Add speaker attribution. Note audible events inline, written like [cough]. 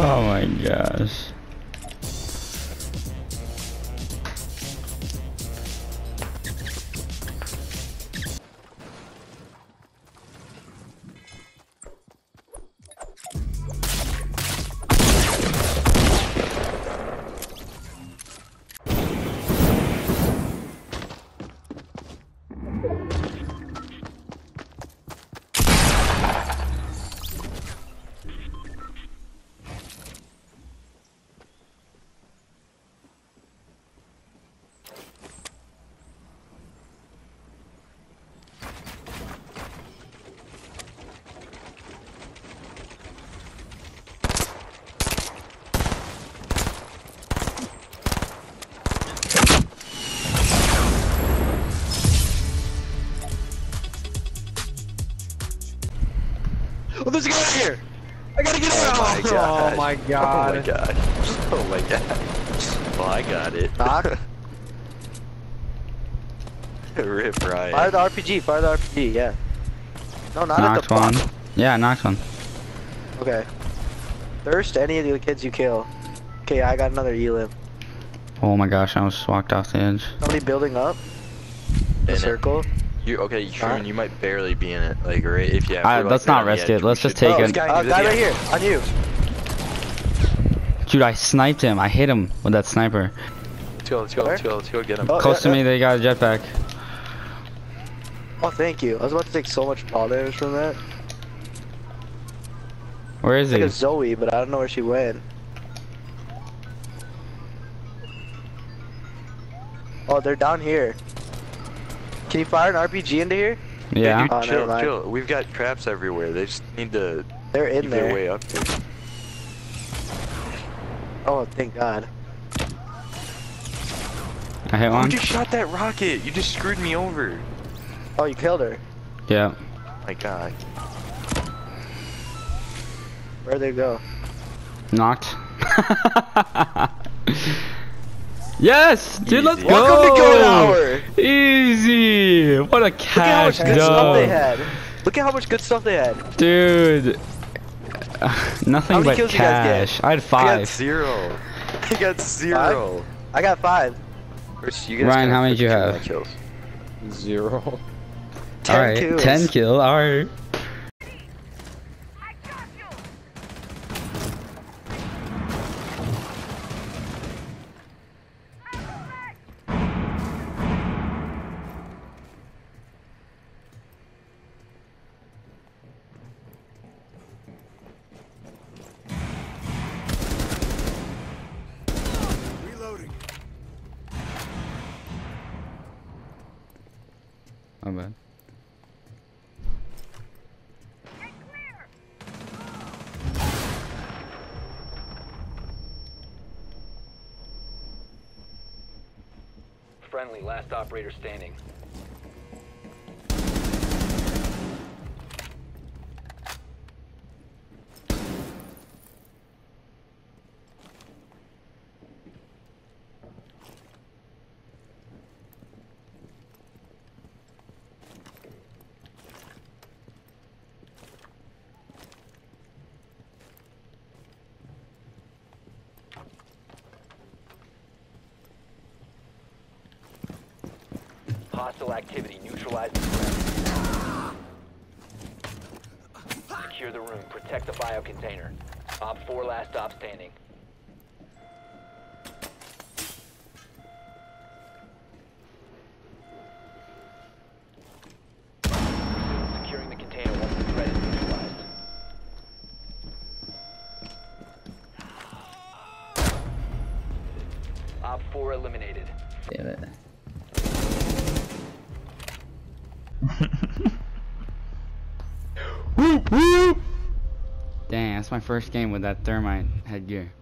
Speaker 1: Oh my gosh.
Speaker 2: My [laughs] god. [laughs]
Speaker 3: Oh my god. [laughs]
Speaker 2: Oh my god. Oh my god. Well, I got it.
Speaker 3: Knock.
Speaker 2: Rip Ryan.
Speaker 3: Fire the RPG, fire the RPG, yeah. No, not at the
Speaker 1: one.
Speaker 3: pop.
Speaker 1: Yeah, knocked one.
Speaker 3: Okay. Thirst any of the kids you kill. Okay, I got another elim.
Speaker 1: Oh my gosh, I was walked off the edge.
Speaker 3: Somebody building up. The
Speaker 2: In it.
Speaker 3: circle.
Speaker 2: You okay, Truman, you might barely be in it. Like right if you have
Speaker 1: I-
Speaker 2: you're,
Speaker 1: let's not
Speaker 2: right on the
Speaker 1: risk it. Let's just take
Speaker 2: Oh,
Speaker 1: it.
Speaker 2: this guy,
Speaker 3: Uh, guy
Speaker 2: guy.
Speaker 3: right here, on you.
Speaker 1: Dude, I sniped him. I hit him with that sniper.
Speaker 2: Let's go, let's go, let's go, let's go get him.
Speaker 3: Oh,
Speaker 1: Close
Speaker 3: yeah,
Speaker 1: to me, they got a jetpack.
Speaker 3: Oh, thank you. I was about to take so much fall damage from that.
Speaker 1: Where is
Speaker 3: It's like
Speaker 1: he?
Speaker 3: a Zoe, but I don't know where she went. Oh, they're down here. Can you fire an RPG into here?
Speaker 1: Yeah.
Speaker 2: dude,
Speaker 3: Oh,
Speaker 2: chill, chill. We've got traps everywhere. They just need to
Speaker 3: They're in
Speaker 2: keep their way up here.
Speaker 3: Oh, thank God.
Speaker 1: I hit
Speaker 2: You
Speaker 1: one.
Speaker 2: just shot that rocket. You just screwed me over.
Speaker 3: Oh, you killed her.
Speaker 1: Yeah.
Speaker 2: My god.
Speaker 3: Where'd they go?
Speaker 1: Knocked. [laughs] yes, dude, let's go.
Speaker 3: Welcome to Golden Hour.
Speaker 1: Easy. What a
Speaker 3: Look at how much
Speaker 1: cash
Speaker 3: good stuff they had. Look at how much good stuff they had.
Speaker 1: dude. [laughs] Nothing
Speaker 3: How many
Speaker 1: but
Speaker 3: kills you guys get?
Speaker 1: cash. I had [laughs] five.
Speaker 2: I got
Speaker 1: five.
Speaker 2: zero. I got zero.
Speaker 3: I got five.
Speaker 2: First, you guys
Speaker 1: Ryan, how many did you
Speaker 2: took two of
Speaker 1: have?
Speaker 2: Kills.
Speaker 4: Zero.
Speaker 3: Ten
Speaker 1: All right,
Speaker 3: kills.
Speaker 1: ten kill. All right. Ah, My bad.
Speaker 5: Friendly, last operator standing. Hostile activity. Neutralize. Secure the room. Protect the biocontainer. Op 4 last stop standing. Securing the container once the threat is neutralized. Op 4 eliminated.
Speaker 1: Damn it. [laughs] Dang, that's my first game with that thermite headgear.